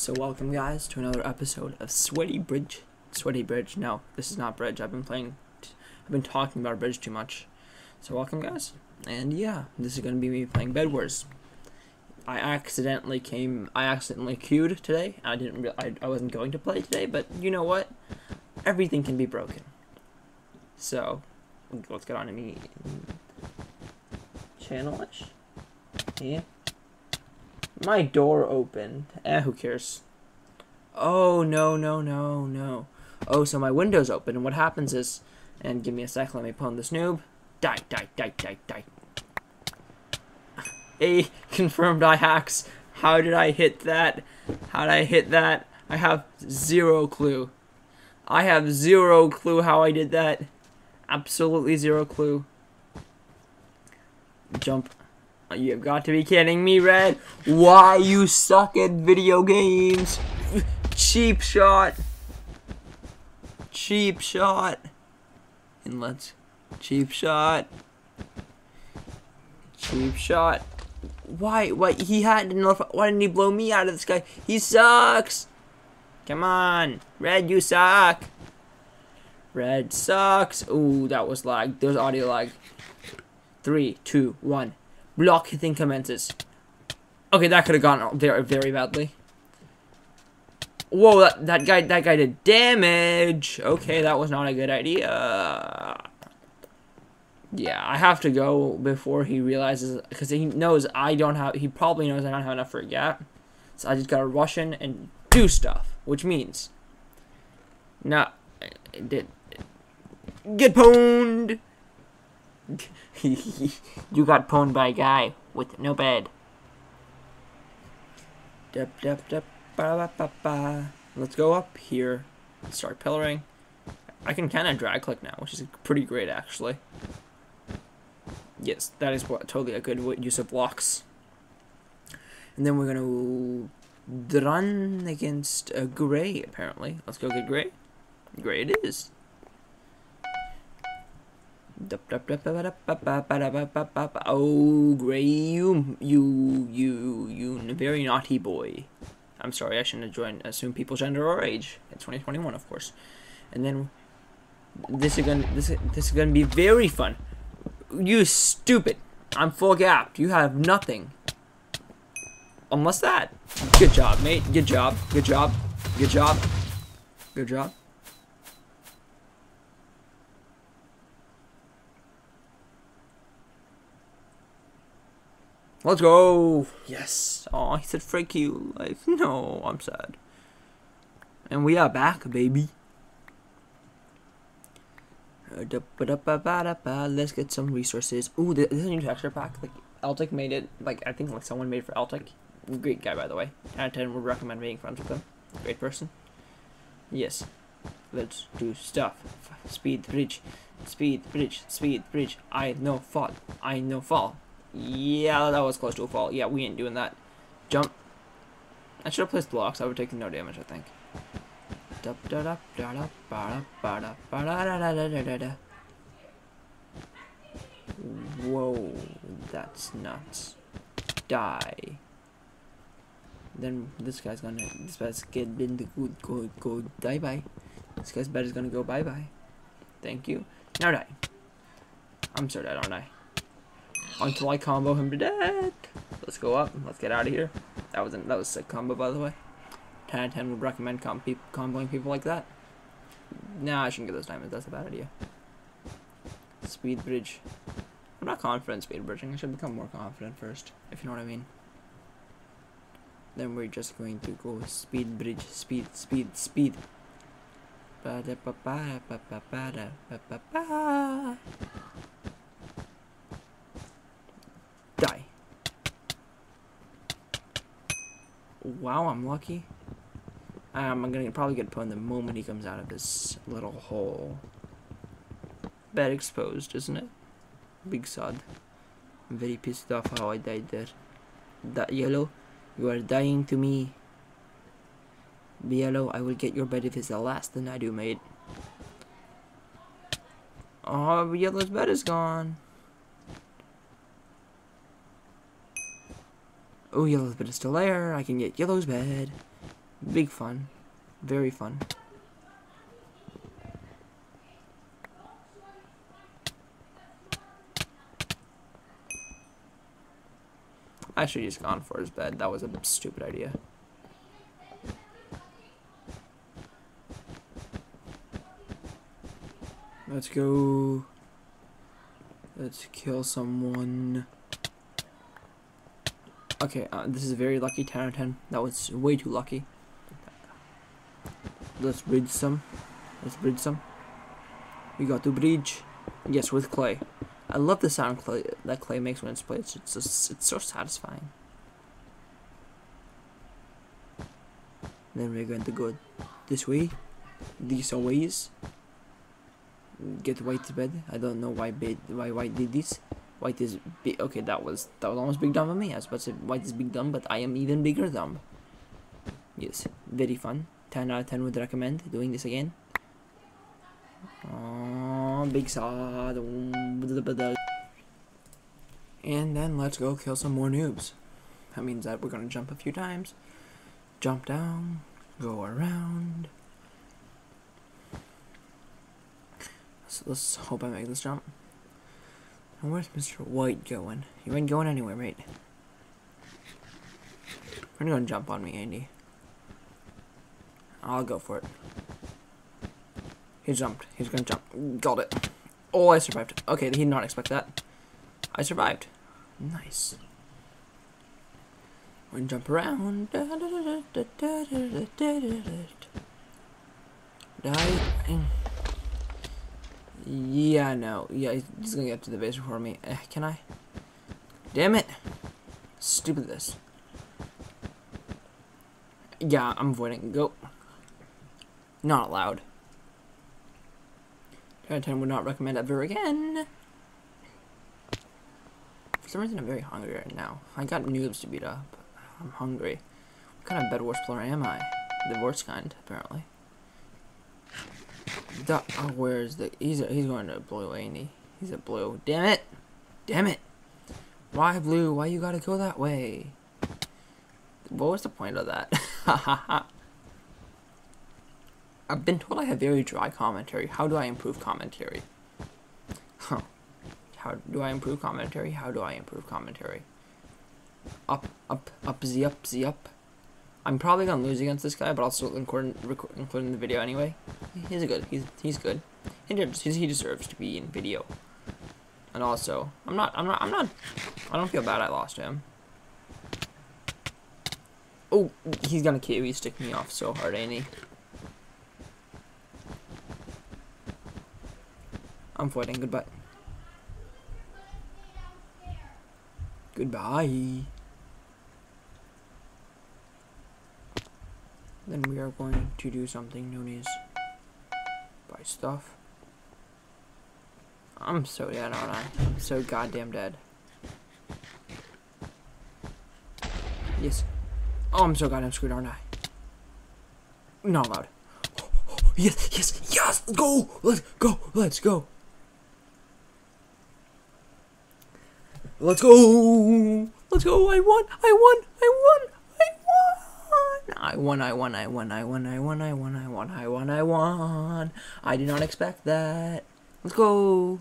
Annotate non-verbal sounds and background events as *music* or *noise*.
So welcome guys to another episode of Sweaty Bridge. Sweaty Bridge. No, this is not Bridge. I've been playing I've been talking about Bridge too much. So welcome guys. And yeah, this is going to be me playing Bed Wars. I accidentally came I accidentally queued today. I didn't re- I, I wasn't going to play today, but you know what? Everything can be broken. So, let's get on to me channelish. Yeah. My door opened. Eh, who cares? Oh, no, no, no, no. Oh, so my window's open, and what happens is... And give me a sec, let me pull this noob. Die, die, die, die, die. A *laughs* confirmed I hacks. How did I hit that? How did I hit that? I have zero clue. I have zero clue how I did that. Absolutely zero clue. Jump. You've got to be kidding me, Red. Why you suck at video games? Cheap shot. Cheap shot. And let's. Cheap shot. Cheap shot. Why? Why? He had enough. Why didn't he blow me out of the sky? He sucks. Come on. Red, you suck. Red sucks. Ooh, that was lag. There's audio lag. Three, two, one. Block hitting commences. Okay, that could have gone very, very badly. Whoa, that, that guy, that guy did damage. Okay, that was not a good idea. Yeah, I have to go before he realizes, because he knows I don't have, he probably knows I don't have enough for a gap. So I just gotta rush in and do stuff, which means, now, did get pwned. *laughs* you got pwned by a guy with no bed. Let's go up here. Start pillaring. I can kind of drag click now, which is pretty great actually. Yes, that is what totally a good use of blocks. And then we're gonna run against a gray apparently. Let's go get gray. Gray it is. Oh, Gray, you, you, you, you, very naughty boy. I'm sorry, I shouldn't have joined, assume people's gender or age. It's 2021, of course. And then, this is gonna, this, this is gonna be very fun. You stupid. I'm full gapped. You have nothing. Unless that. Good job, mate. Good job. Good job. Good job. Good job. Let's go. Yes. Oh, he said freak you. Like, *laughs* no, I'm sad. And we are back, baby. Uh, Let's get some resources. Ooh, this is a new texture pack. Like, Altic made it. Like, I think like someone made it for Altic. Great guy, by the way. 10 out of 10 would recommend being friends with him. Great person. Yes. Let's do stuff. Speed bridge. Speed bridge. Speed bridge. I no fall. I no fall. Yeah, that was close to a fall. Yeah, we ain't doing that. Jump. I should have placed blocks. I would take no damage, I think. Whoa, that's nuts. Die. Then this guy's gonna, this guy's getting the good, go, go, die bye. This guy's bed is gonna go bye bye. Thank you. Now die. I'm so dead, aren't I? Until I combo him to death. Let's go up. Let's get out of here. That was a, that was a sick combo, by the way. 10 out of 10 would recommend com pe comboing people like that. Nah, I shouldn't get those diamonds. That's a bad idea. Speed bridge. I'm not confident speed bridging. I should become more confident first, if you know what I mean. Then we're just going to go speed bridge, speed, speed, speed. Ba -da -ba -ba -ba -ba -ba -da -ba -ba -ba. Die. Wow, I'm lucky. Um, I'm gonna probably get pwned the moment he comes out of this little hole. Bed exposed, isn't it? Big sod. I'm very pissed off how I died there. That yellow, you are dying to me. Yellow, I will get your bed if it's the last thing I do, mate. Oh, yellow's bed is gone. Oh, yellow's bed is still there. I can get yellow's bed. Big fun. Very fun. I should have just gone for his bed. That was a stupid idea. Let's go. Let's kill someone. Okay, uh, this is a very lucky 10 out of 10. That was way too lucky. Let's bridge some. Let's bridge some. We got to bridge. Yes, with clay. I love the sound clay that clay makes when it's played. It's it's, so satisfying. Then we're going to go this way, these ways. Get white to bed. I don't know why bed, why white did this. White is big. Okay, that was that was almost big dumb of me. I was about to say white is big dumb, but I am even bigger dumb. Yes, very fun. 10 out of 10 would recommend doing this again. Oh, big sod. And then let's go kill some more noobs. That means that we're gonna jump a few times. Jump down, go around. So let's hope I make this jump. Where's Mr. White going? You ain't going anywhere, mate. You're gonna jump on me, Andy. I'll go for it. He jumped. He's gonna jump. Got it. Oh, I survived. Okay, he did not expect that. I survived. Nice. Gonna jump around. Die. Yeah, no. Yeah, he's gonna get to the base before me. Eh, can I? Damn it! Stupid this. Yeah, I'm avoiding. Go. Not allowed. 10 10 would not recommend ever again. For some reason, I'm very hungry right now. I got noobs to beat up. I'm hungry. What kind of Bed Wars player am I? The worst kind, apparently. Oh, where's the... He's, he's going to blue, ain't he? He's a blue. Damn it! Damn it! Why blue? Why you gotta go that way? What was the point of that? Ha ha ha. I've been told I have very dry commentary. How do I improve commentary? Huh. How do I improve commentary? How do I improve commentary? Up, up, up, z up, z up. I'm probably gonna lose against this guy, but I'll still include, in the video anyway. He's a good. He's he's good. He deserves, he deserves to be in video. And also, I'm not. I'm not. I'm not. I don't feel bad. I lost him. Oh, he's gonna kiwi stick me off so hard, ain't he? I'm fighting. Goodbye. Goodbye. Then we are going to do something known as buy stuff. I'm so dead, aren't I? I'm so goddamn dead. Yes. Oh, I'm so goddamn screwed, aren't I? Not allowed. *gasps* Yes, yes, yes! Let's go! Let's go! Let's go! Let's go! Let's go! I won! I won! I won! I won! I won! I won! I won! I won! I won! I won! I won! I won! I won! I did not expect that. Let's go!